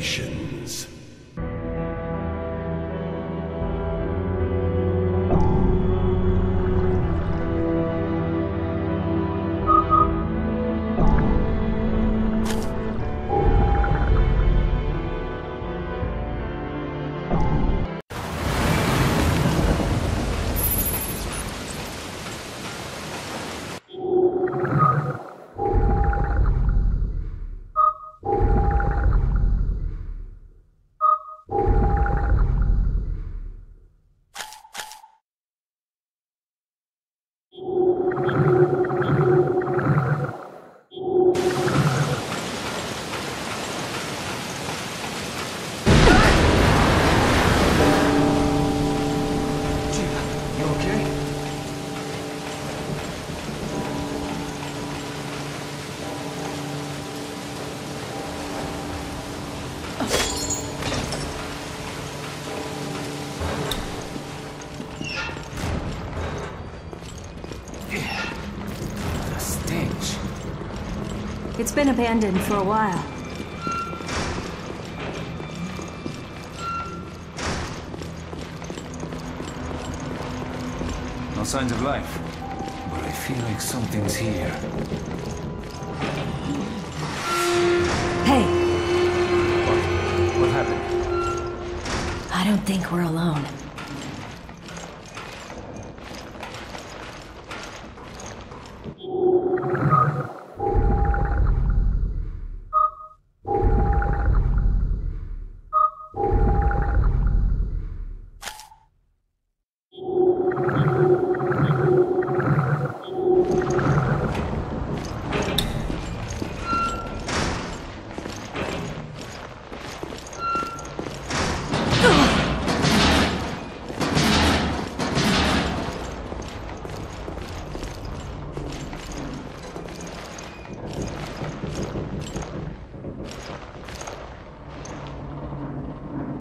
generations. It's been abandoned for a while. No signs of life. But I feel like something's here. Hey, What? What happened? I don't think we're alone.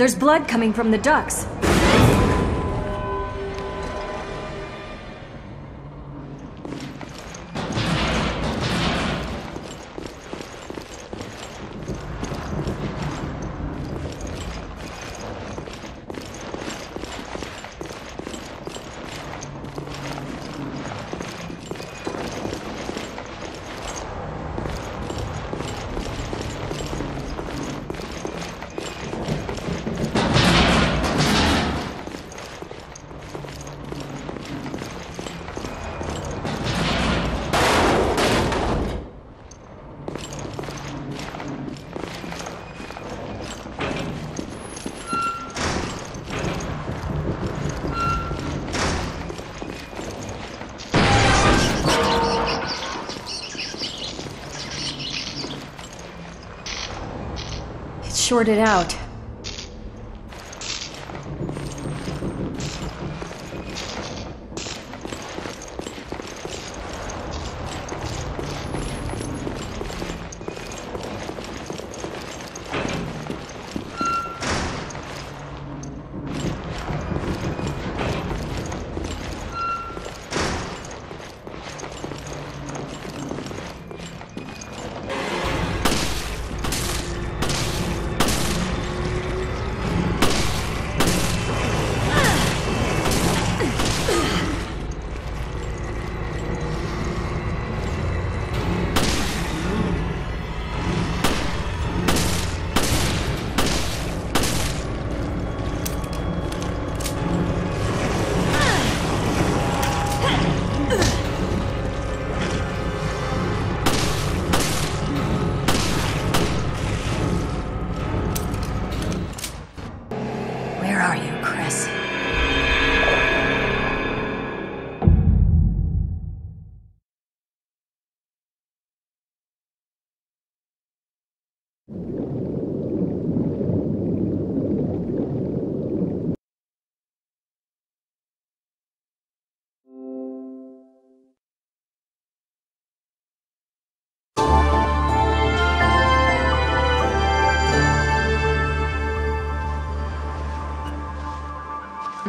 There's blood coming from the ducts. Shorted out.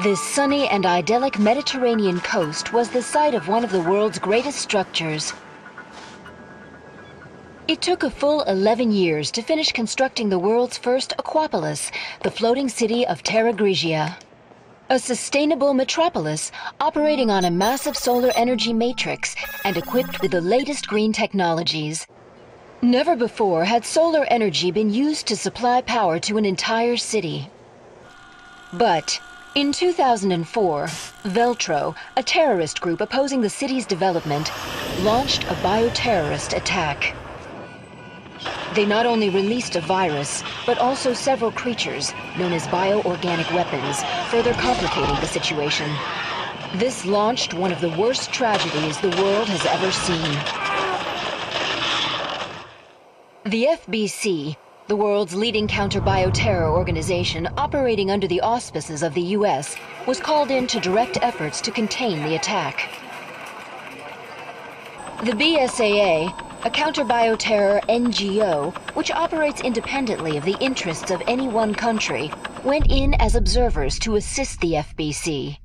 This sunny and idyllic Mediterranean coast was the site of one of the world's greatest structures. It took a full 11 years to finish constructing the world's first Aquapolis, the floating city of Terra Grigia. A sustainable metropolis operating on a massive solar energy matrix and equipped with the latest green technologies. Never before had solar energy been used to supply power to an entire city. But in 2004, Veltro, a terrorist group opposing the city's development, launched a bioterrorist attack. They not only released a virus, but also several creatures, known as bioorganic weapons, further complicating the situation. This launched one of the worst tragedies the world has ever seen. The FBC, the world's leading counter-bioterror organization operating under the auspices of the US, was called in to direct efforts to contain the attack. The BSAA, a counter-bioterror NGO, which operates independently of the interests of any one country, went in as observers to assist the FBC.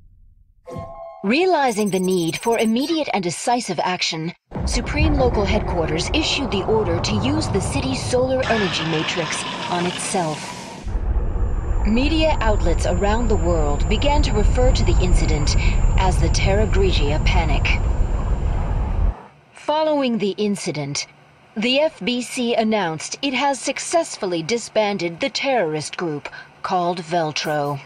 Realizing the need for immediate and decisive action, Supreme Local Headquarters issued the order to use the city's solar energy matrix on itself. Media outlets around the world began to refer to the incident as the Terra Grigia Panic. Following the incident, the FBC announced it has successfully disbanded the terrorist group called Veltro.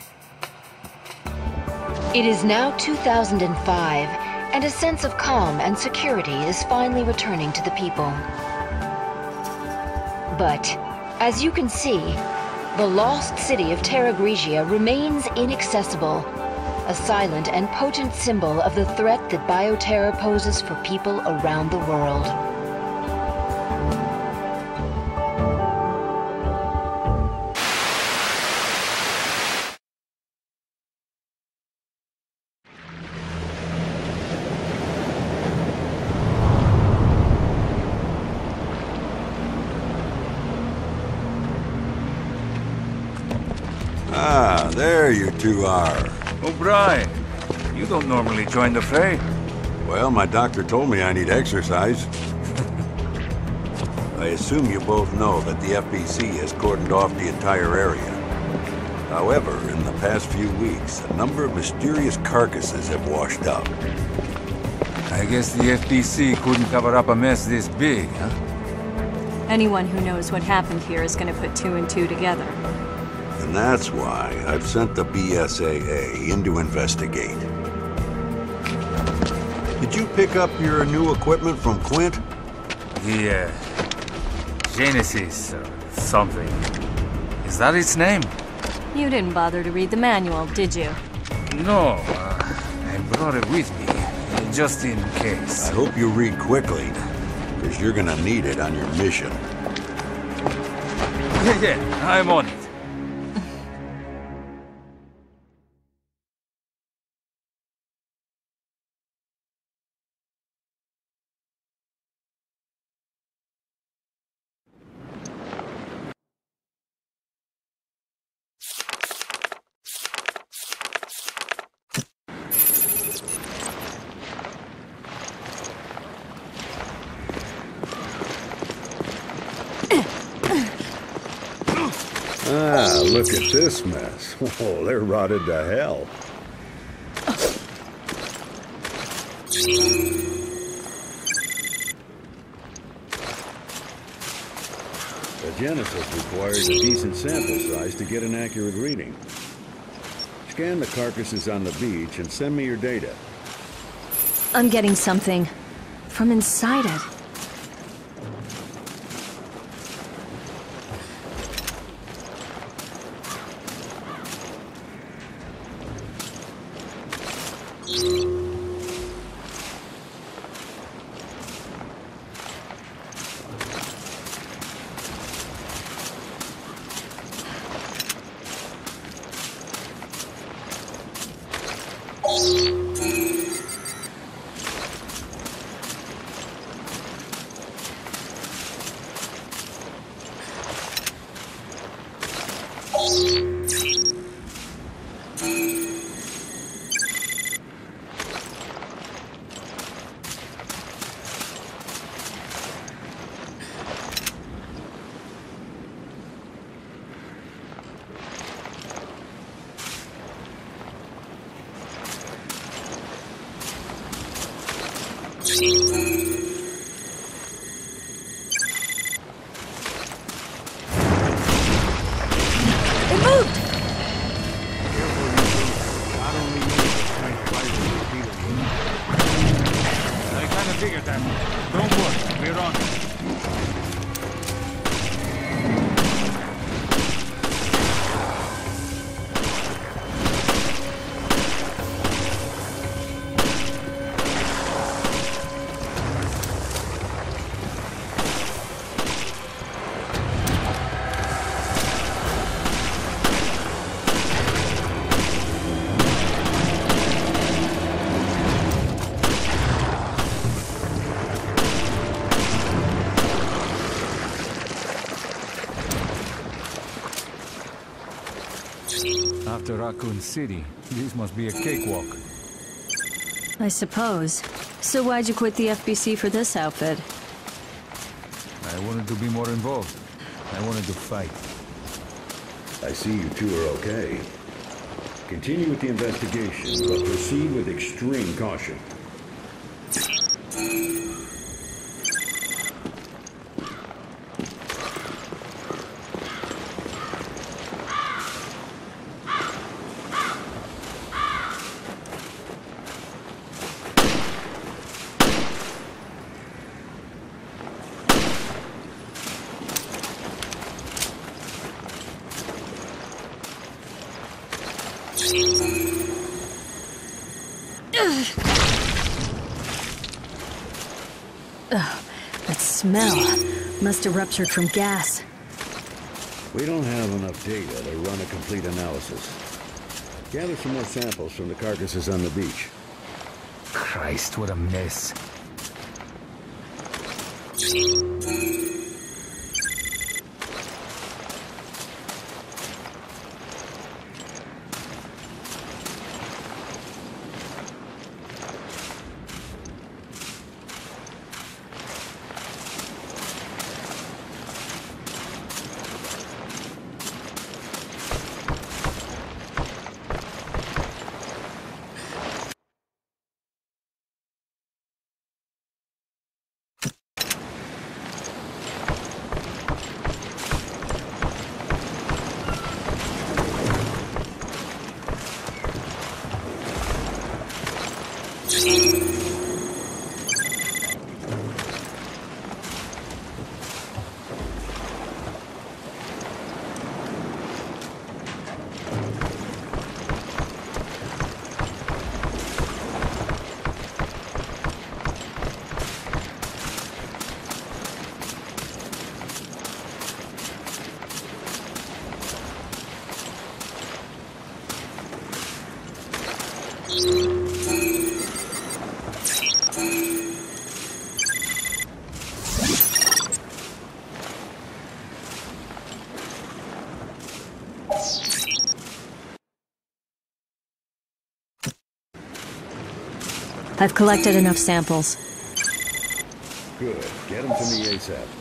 It is now 2005, and a sense of calm and security is finally returning to the people. But, as you can see, the lost city of Terra Grigia remains inaccessible a silent and potent symbol of the threat that bioterror poses for people around the world. O'Brien, you don't normally join the fray. Well, my doctor told me I need exercise. I assume you both know that the FBC has cordoned off the entire area. However, in the past few weeks, a number of mysterious carcasses have washed up. I guess the FBC couldn't cover up a mess this big, huh? Anyone who knows what happened here is gonna put two and two together. And that's why I've sent the BSAA in to investigate. Did you pick up your new equipment from Quint? The, uh, Genesis or something. Is that its name? You didn't bother to read the manual, did you? No, uh, I brought it with me, just in case. I hope you read quickly, because you're gonna need it on your mission. Yeah, yeah, I'm on it. Ah, look at this mess. Oh, they're rotted to hell. The Genesis requires a decent sample size to get an accurate reading. Scan the carcasses on the beach and send me your data. I'm getting something from inside it. It figured that. Don't worry, we're on it. Raccoon City, this must be a cakewalk. I suppose. So why'd you quit the FBC for this outfit? I wanted to be more involved. I wanted to fight. I see you two are okay. Continue with the investigation, but proceed with extreme caution. That smell. Must have ruptured from gas. We don't have enough data to run a complete analysis. Gather some more samples from the carcasses on the beach. Christ, what a mess. I've collected enough samples. Good. Get them to me ASAP.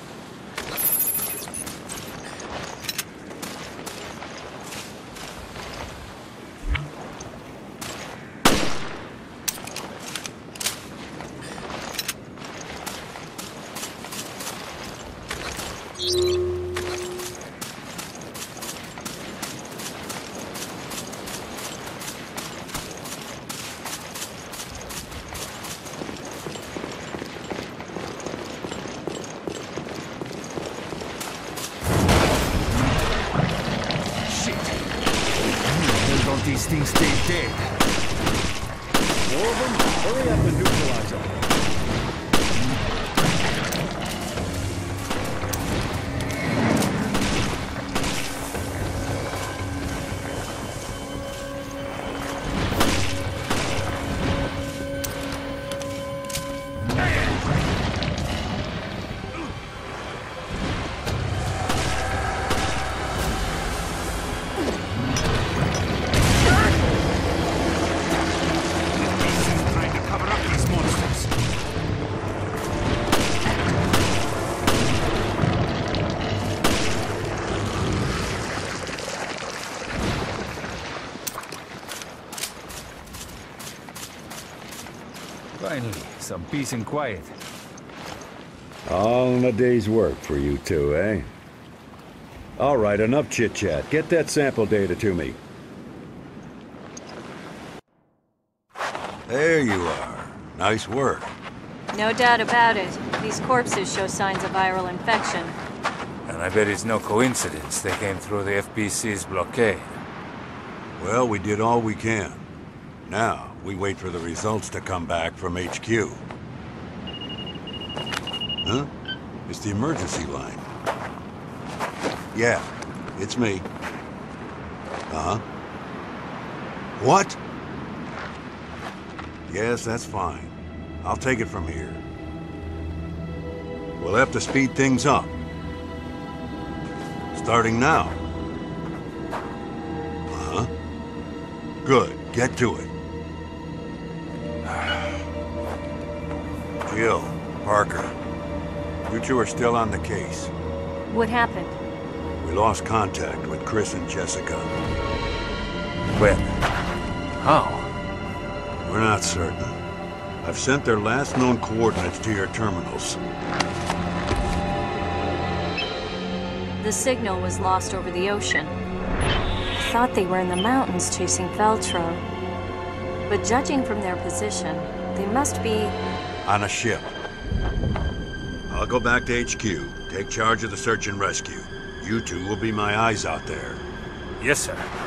Things stay dead? More? Hurry up and neutralize some peace and quiet. All in a day's work for you two, eh? All right, enough chit-chat. Get that sample data to me. There you are. Nice work. No doubt about it. These corpses show signs of viral infection. And I bet it's no coincidence they came through the FBC's blockade. Well, we did all we can. Now, we wait for the results to come back from HQ. Huh? It's the emergency line. Yeah, it's me. Uh-huh. What? Yes, that's fine. I'll take it from here. We'll have to speed things up. Starting now. Uh-huh. Good. Get to it. Jill, Parker, you two are still on the case. What happened? We lost contact with Chris and Jessica. When? How? We're not certain. I've sent their last known coordinates to your terminals. The signal was lost over the ocean. I thought they were in the mountains chasing Veltro. But judging from their position, they must be... On a ship. I'll go back to HQ, take charge of the search and rescue. You two will be my eyes out there. Yes, sir.